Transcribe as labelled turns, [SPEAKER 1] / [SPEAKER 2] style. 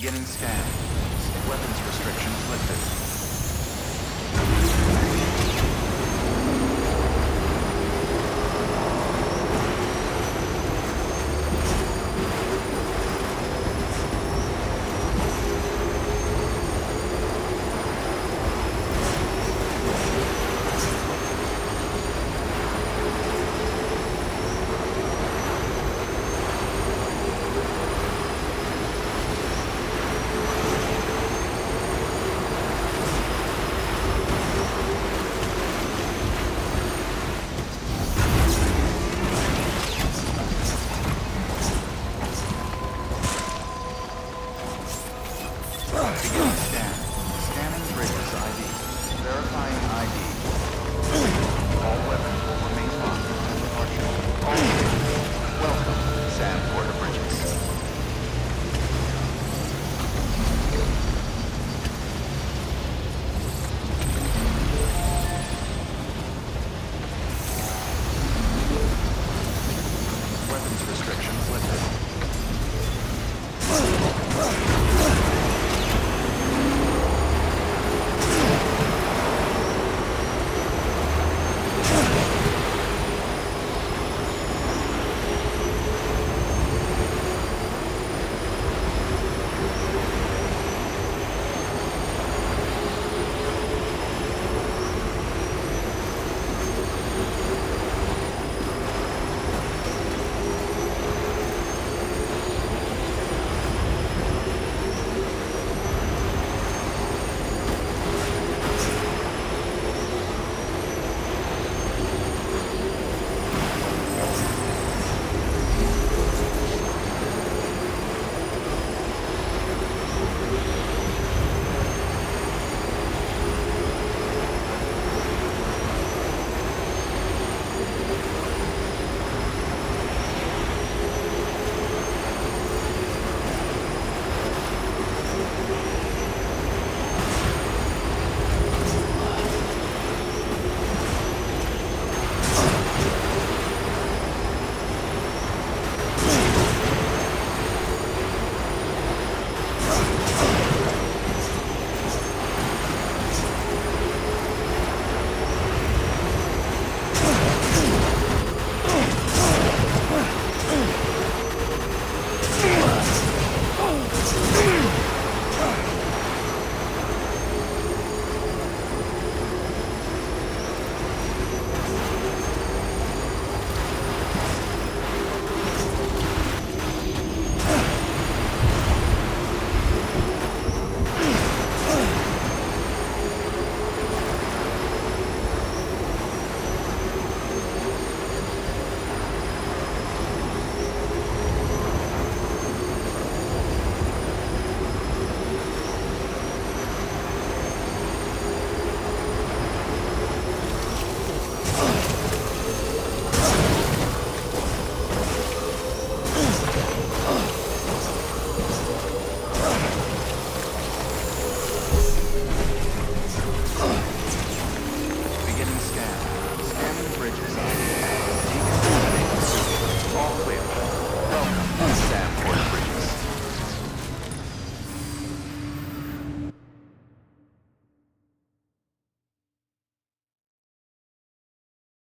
[SPEAKER 1] Beginning scan. Weapons restrictions lifted.